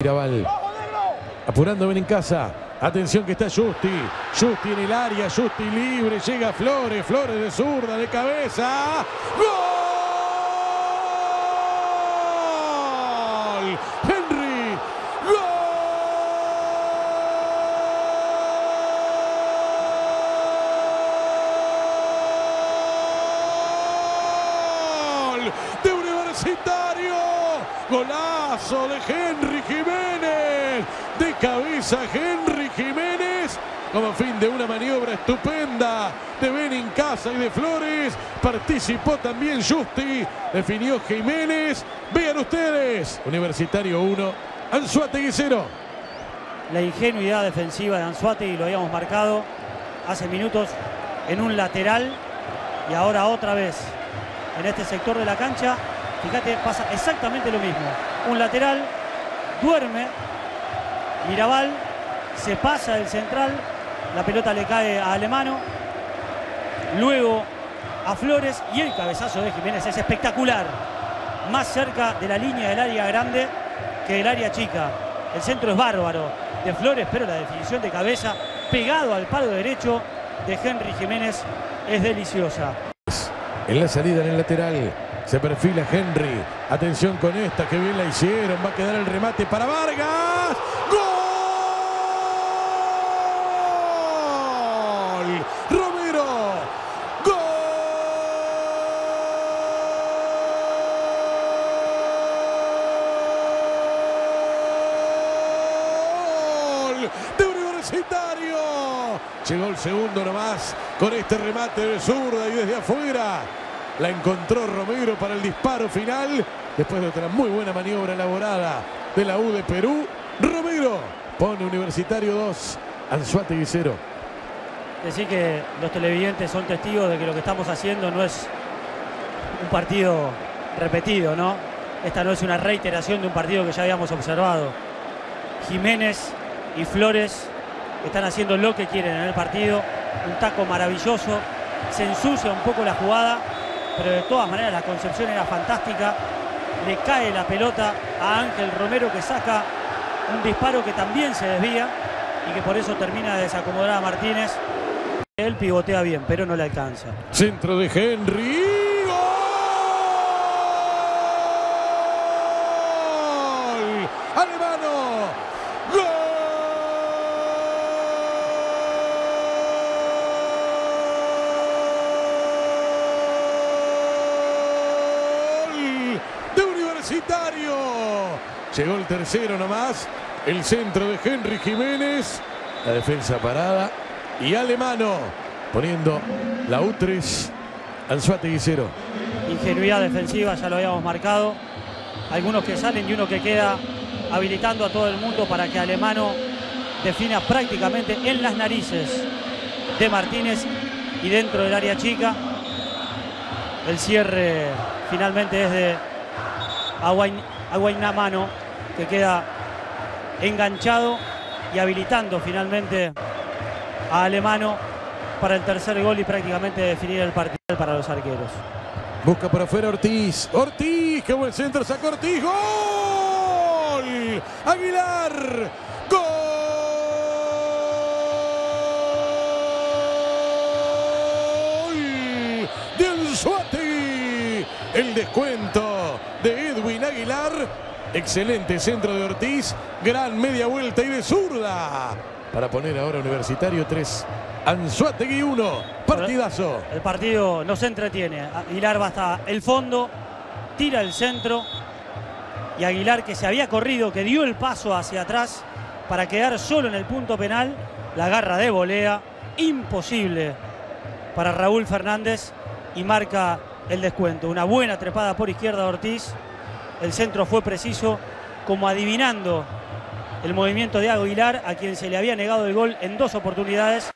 Mirabal. Apurando ven en casa. Atención que está Justi. Justi en el área. Justi libre. Llega Flores. Flores de zurda, de cabeza. ¡Gol! Henry. ¡Gol! De Universitario. Golazo de Henry Jiménez. De cabeza Henry Jiménez. Como fin de una maniobra estupenda de Ben en casa y de Flores. Participó también Justi. Definió Jiménez. Vean ustedes. Universitario 1. Anzuategui 0. La ingenuidad defensiva de Anzuategui lo habíamos marcado hace minutos en un lateral y ahora otra vez en este sector de la cancha. Fíjate, pasa exactamente lo mismo. Un lateral, duerme, Mirabal, se pasa del central, la pelota le cae a Alemano, luego a Flores y el cabezazo de Jiménez es espectacular. Más cerca de la línea del área grande que del área chica. El centro es bárbaro de Flores, pero la definición de cabeza pegado al palo derecho de Henry Jiménez es deliciosa. En la salida en el lateral se perfila Henry. Atención con esta, que bien la hicieron. Va a quedar el remate para Vargas. ¡Gol! Romero. ¡Gol! De Universitario. Llegó el segundo nomás con este remate de zurda y desde afuera. La encontró Romero para el disparo final. Después de otra muy buena maniobra elaborada de la U de Perú. Romero pone Universitario 2, Anzuategui 0. Decir que los televidentes son testigos de que lo que estamos haciendo no es un partido repetido, ¿no? Esta no es una reiteración de un partido que ya habíamos observado. Jiménez y Flores están haciendo lo que quieren en el partido. Un taco maravilloso. Se ensucia un poco la jugada, pero de todas maneras la concepción era fantástica. Le cae la pelota a Ángel Romero que saca un disparo que también se desvía y que por eso termina de desacomodar a Martínez. Él pivotea bien, pero no le alcanza. Centro de Henry. ¡Gol! Alemano. ¡Gol! De Universitario. Llegó el tercero nomás. El centro de Henry Jiménez. La defensa parada. Y Alemano poniendo la U3. Anzuategui 0. Ingenuidad defensiva, ya lo habíamos marcado. Algunos que salen y uno que queda habilitando a todo el mundo para que Alemano defina prácticamente en las narices de Martínez y dentro del área chica. El cierre finalmente es de Aguainamano que queda enganchado y habilitando finalmente a Alemano para el tercer gol y prácticamente definir el partido para los arqueros. Busca por afuera Ortiz. Ortiz, qué buen centro, sacó Ortiz. ¡Gol! Aguilar. ¡Gol! De Anzuategui. El descuento Aguilar. Excelente centro de Ortiz. Gran media vuelta y de zurda. Para poner ahora Universitario 3. Anzuategui 1. Partidazo. El partido no se entretiene. Aguilar va hasta el fondo, tira el centro. Y Aguilar que se había corrido, que dio el paso hacia atrás para quedar solo en el punto penal, la garra de volea, imposible para Raúl Fernández y marca el descuento. Una buena trepada por izquierda de Ortiz. El centro fue preciso, como adivinando el movimiento de Aguilar, a quien se le había negado el gol en dos oportunidades.